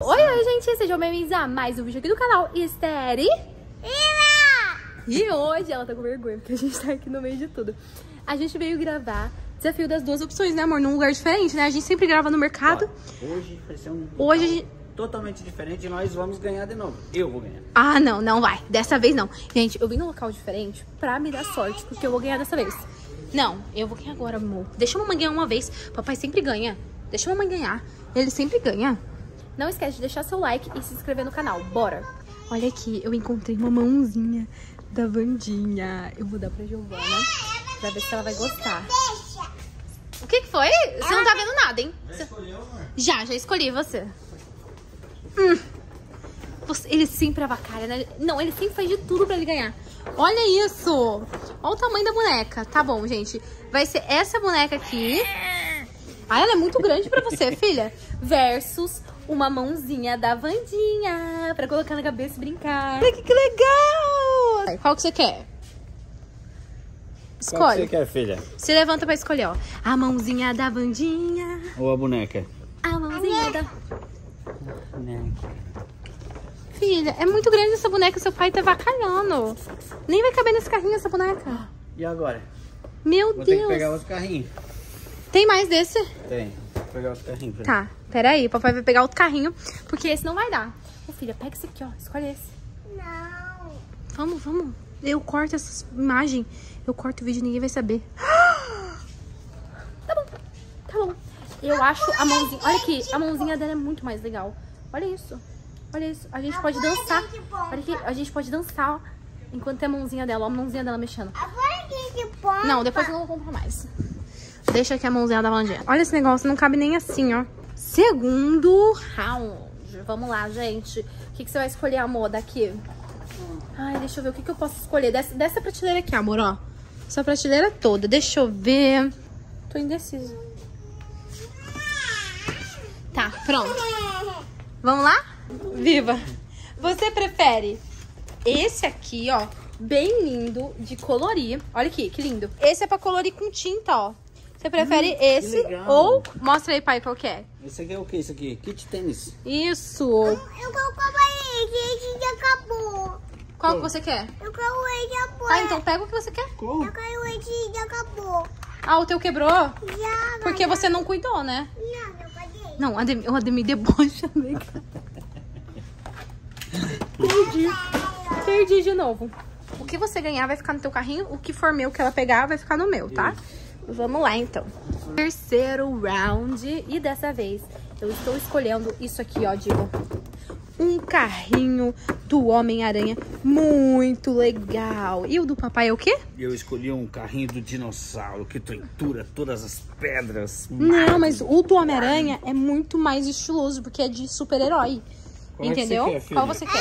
Oi, oi, gente, sejam bem-vindos a mais um vídeo aqui do canal Esteri. E hoje ela tá com vergonha, porque a gente tá aqui no meio de tudo. A gente veio gravar desafio das duas opções, né, amor? Num lugar diferente, né? A gente sempre grava no mercado. Hoje vai ser um Hoje a gente- totalmente diferente e nós vamos ganhar de novo. Eu vou ganhar. Ah, não, não vai. Dessa vez não. Gente, eu vim num local diferente pra me dar sorte, porque eu vou ganhar dessa vez. Não, eu vou ganhar agora, amor. Deixa a mamãe ganhar uma vez. Papai sempre ganha. Deixa a mamãe ganhar. Ele sempre ganha. Não esquece de deixar seu like e se inscrever no canal. Bora! Olha aqui, eu encontrei uma mãozinha da Vandinha. Eu vou dar pra Giovana pra ver se ela vai gostar. O que, que foi? Você não tá vendo nada, hein? Já, já escolhi você. Hum. Ele sempre avacalha, né? Não, ele sempre faz de tudo pra ele ganhar. Olha isso! Olha o tamanho da boneca. Tá bom, gente. Vai ser essa boneca aqui. Ah, ela é muito grande pra você, filha. Versus uma mãozinha da Vandinha. Pra colocar na cabeça e brincar. Olha que, que legal! Qual que você quer? Qual que Escolhe. você quer, filha? Se levanta pra escolher, ó. A mãozinha da Vandinha. Ou a boneca? A mãozinha da... Boneca. Filha, é muito grande essa boneca, seu pai tá vacalhando. Nem vai caber nesse carrinho essa boneca. E agora? Meu Vou ter que Deus. pegar outro carrinho. Tem mais desse? Tem. Vou pegar outro carrinho. filha. Tá, peraí, papai vai pegar outro carrinho, porque esse não vai dar. Ô filha, pega esse aqui, ó, escolhe esse. Não. Vamos, vamos. Eu corto essa imagem, eu corto o vídeo, ninguém vai saber. Tá bom, tá bom. Eu acho a mãozinha, olha aqui, a mãozinha dela é muito mais legal. Olha isso, olha isso. A gente pode dançar, olha aqui, a gente pode dançar, ó, enquanto tem a mãozinha dela, ó, a mãozinha dela mexendo. Agora que que pode. Não, depois eu não vou comprar mais. Deixa aqui a mãozinha da Vandinha. Olha esse negócio, não cabe nem assim, ó. Segundo round. Vamos lá, gente. O que, que você vai escolher, amor, daqui? Ai, deixa eu ver o que, que eu posso escolher. Dessa, dessa prateleira aqui, amor, ó. Essa prateleira toda. Deixa eu ver. Tô indecisa. Tá, pronto. Vamos lá? Viva! Você prefere esse aqui, ó, bem lindo, de colorir. Olha aqui, que lindo. Esse é pra colorir com tinta, ó. Você prefere esse legal. ou... Mostra aí, pai, qual que é. Esse aqui é o que? Esse aqui? Kit tênis. Isso. Eu quero comer esse já acabou. Qual que você quer? Eu quero esse já foi. Tá, então pega o que você quer. Qual? Eu quero esse já acabou. Ah, o teu quebrou? Já. Porque você não cuidou, né? Não, eu paguei. Não, o Ademir, o Ademir debocha. Perdi. Perdi de novo. O que você ganhar vai ficar no teu carrinho. O que for meu que ela pegar vai ficar no meu, tá? Vamos lá, então. Terceiro round. E dessa vez eu estou escolhendo isso aqui, ó, Diva. Um carrinho do Homem-Aranha muito legal. E o do papai é o quê? Eu escolhi um carrinho do dinossauro que tritura todas as pedras. Não, mas o do Homem-Aranha é muito mais estiloso, porque é de super-herói. Qual é que Entendeu? você quer? Qual você quer?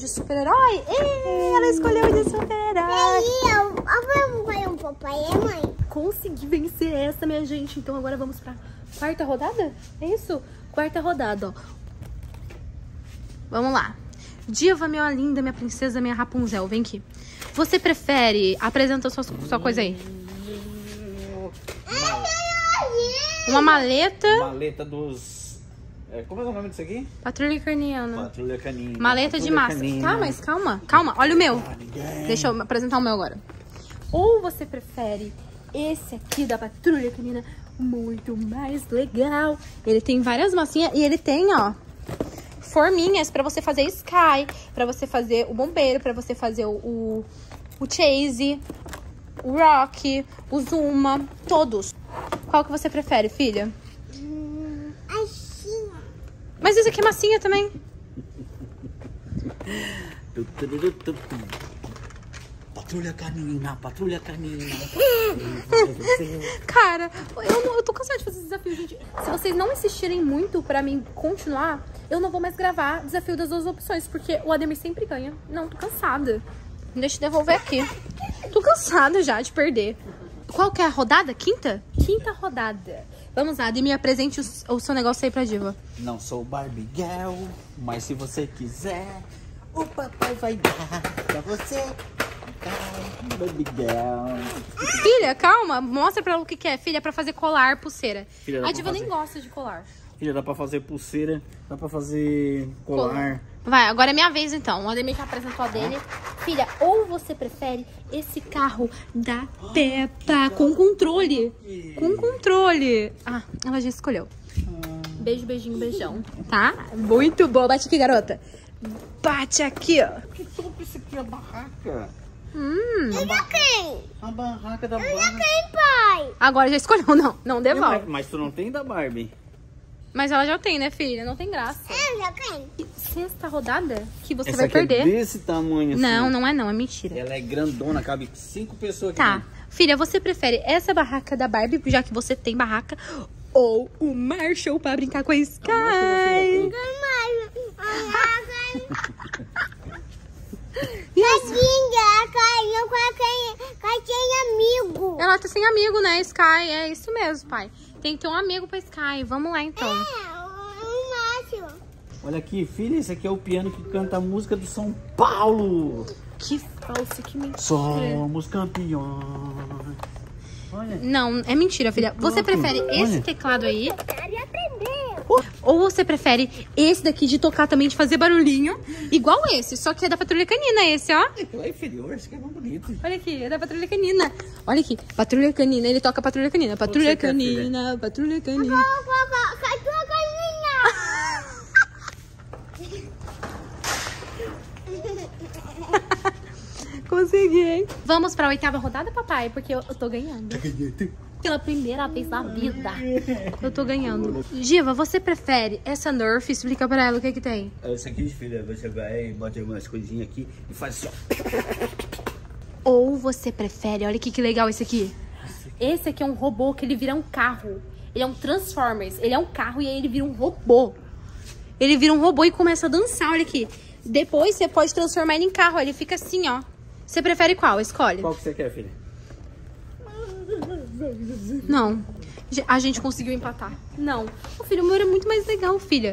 De super-herói? Ela escolheu o de super-herói. Aí, eu, eu vou um papai, é, mãe? Consegui vencer essa, minha gente. Então agora vamos pra quarta rodada? É isso? Quarta rodada, ó. Vamos lá. Diva, minha linda, minha princesa, minha Rapunzel, vem aqui. Você prefere... Apresenta sua, sua coisa aí. Uma maleta... Maleta dos... é, como é o nome disso aqui? Patrulha carniana. Patrulha canina. Maleta de Patrulha massa. canina. Tá, mas calma, calma. Olha o meu. Ah. Deixa eu apresentar o meu agora. Ou você prefere esse aqui da Patrulha Canina, muito mais legal. Ele tem várias massinhas e ele tem, ó, forminhas pra você fazer Sky, pra você fazer o Bombeiro, pra você fazer o, o, o Chase, o Rock, o Zuma, todos. Qual que você prefere, filha? Mas esse aqui é massinha também. Patrulha canina, patrulha canina. Cara, eu, não- eu tô cansada de fazer esse desafio, gente. Se vocês não insistirem muito pra mim continuar, eu não vou mais gravar desafio das duas opções, porque o Ademir sempre ganha. Não, tô cansada. Deixa eu devolver aqui. Tô cansada já de perder. Qual que é a rodada? Quinta? Quinta rodada. Vamos lá, Ademir, apresente o, o seu negócio aí pra diva. Não sou Barbie Girl, mas se você quiser, o papai vai dar pra você. Girl. Filha, calma. Mostra pra ela o que, que é. Filha, é pra fazer colar, pulseira. Filha, a diva nem gosta de colar. Filha, dá pra fazer pulseira, dá pra fazer colar. Vai, agora é minha vez então. O Ademir já apresentou a dele. Filha, ou você prefere esse carro da Peppa com controle? Com controle. Ah, ela já escolheu. Beijo, beijinho, beijão. Tá? Muito bom. Bate aqui, garota. Bate aqui, ó. Que top isso aqui, a barraca. Hum. E da quem? A barraca da da Barbie. quem, pai? Agora já escolheu, não. Não devolve. Mas, mas tu não tem da Barbie. Mas ela já tem, né, filha? Não tem graça. É, da quem? Sexta rodada que você Essa vai é perder. desse tamanho assim. Não, não é não, é mentira. Ela é grandona, cabe cinco pessoas aqui Tá. dentro. Filha, você prefere essa barraca da Barbie, já que você tem barraca, ou o Marshall pra brincar com a Sky? Marshall Tadinha, caiu com quem amigo. Ela tá sem amigo, né, Sky? É isso mesmo, pai. Tem que ter um amigo pra Sky. Vamos lá, então. É, um máximo. Olha aqui, filha, esse aqui é o piano que canta a música do São Paulo. Que falso, que mentira. Somos campeões. Olha. Não, é mentira, filha. Você prefere esse Olha. teclado aí. Ou você prefere esse daqui de tocar também, de fazer barulhinho, igual esse, só que é da Patrulha Canina esse, ó. É inferior, esse aqui é mais bonito. Olha aqui, é da Patrulha Canina. Olha aqui, Patrulha Canina, ele toca Patrulha Canina. Patrulha você quer, filha? Canina, Patrulha Canina. Cai tua Consegui, hein? Vamos pra oitava rodada, papai, porque eu, eu tô ganhando. Pela primeira vez na vida, eu tô ganhando. Giva, você prefere essa Nerf? Explica pra ela o que que tem. Esse aqui, filha, você vai, bota umas coisinhas aqui e faz assim, ó. Ou você prefere, olha aqui que legal esse aqui. Esse aqui é um robô que ele vira um carro. Ele é um Transformers. Ele é um carro e aí ele vira um robô. Ele vira um robô e começa a dançar, olha aqui. Depois você pode transformar ele em carro. Ele fica assim, ó. Você prefere qual? Escolhe. Qual que você quer, filha? Não. A gente conseguiu empatar. Não. O filho, o meu era muito mais legal, filha.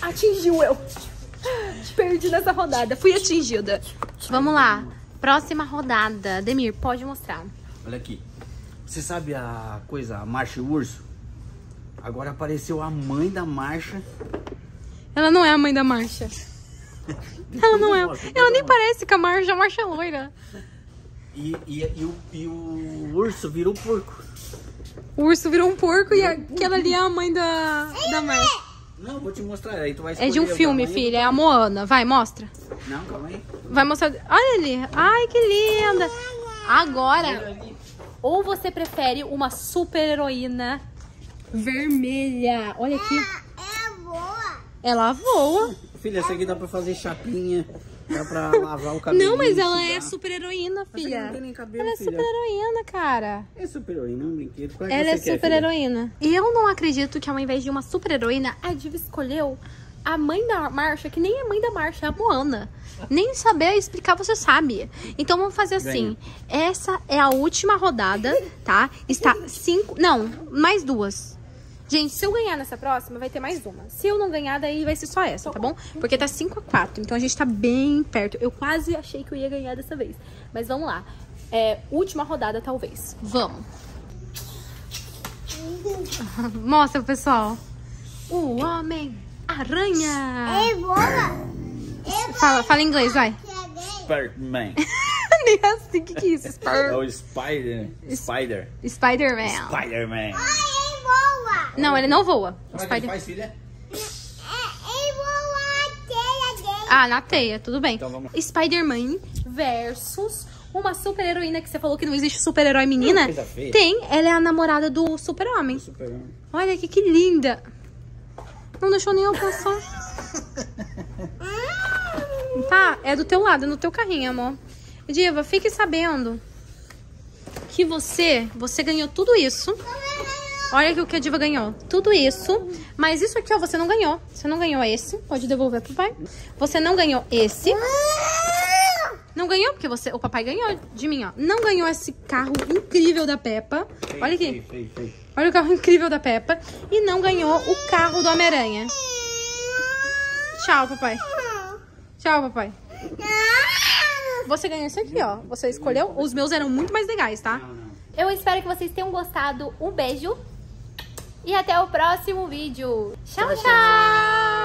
Atingiu eu. Perdi nessa rodada. Fui atingida. Vamos lá. Próxima rodada. Demir, pode mostrar. Olha aqui. Você sabe a coisa, a marcha e o urso? Agora apareceu a mãe da marcha. Ela não é a mãe da Marcha. Ela não é. Ela nem parece com a Marcha. A Marcha é loira. E, e, e, o, e o urso virou porco. O urso virou um porco e aquela ali é a mãe da, da Marcha. Não, vou te mostrar. Aí tu vai É de um filme, filha. É a Moana. Vai, mostra. Não, calma aí. Vai mostrar. Olha ali. Ai, que linda. Agora, ou você prefere uma super heroína vermelha. Olha aqui. É boa. Ela voa. Filha, essa aqui dá pra fazer chapinha. Dá pra lavar o cabelo. Não, mas ela é super heroína, filha. não tem nem cabelo, Ela é filha. super heroína, cara. É super heroína, é um brinquedo. Qual é Ela é você quer, super filha? heroína. E eu não acredito que ao invés de uma super heroína, a Diva escolheu a mãe da Marcha, que nem é mãe da Marcha, é a Moana. Nem saber explicar você sabe. Então vamos fazer assim. Essa é a última rodada, tá? Está cinco. Não, mais duas. Gente, se eu ganhar nessa próxima, vai ter mais uma. Se eu não ganhar, daí vai ser só essa, tá bom? Porque tá 5 a 4 Então a gente tá bem perto. Eu quase achei que eu ia ganhar dessa vez. Mas vamos lá. É, última rodada, talvez. Vamos. Mostra, pessoal. O Homem-Aranha. É boa. Fala, fala em inglês, vai. Spider-Man. Nem assim, o que, que é isso? É Spar- o Spider. Spider. Spider-Man. Spider-Man. Não, ele não voa. É que ele Spider- faz, filha? É. Ah, na teia, tudo bem. Então vamos- Spider-Man versus uma super-heroína que você falou que não existe super-herói menina. Coisa feia. Tem, ela é a namorada do super-homem. Super-Homem. Olha que, que linda. Não deixou nem eu passar. Tá, é do teu lado, é no teu carrinho, amor. Diva, fique sabendo que você, você ganhou tudo isso. Olha o que a Diva ganhou. Tudo isso. Mas isso aqui, ó, você não ganhou. Você não ganhou esse. Pode devolver pro pai. Você não ganhou esse. Não ganhou, porque você, o papai ganhou de mim, ó. Não ganhou esse carro incrível da Peppa. Olha aqui. Olha o carro incrível da Peppa. E não ganhou o carro do Homem-Aranha. Tchau, papai. Tchau, papai. Você ganhou esse aqui, ó. Você escolheu. Os meus eram muito mais legais, tá? Eu espero que vocês tenham gostado. Um beijo. E até o próximo vídeo. tchau. Tchau, tchau.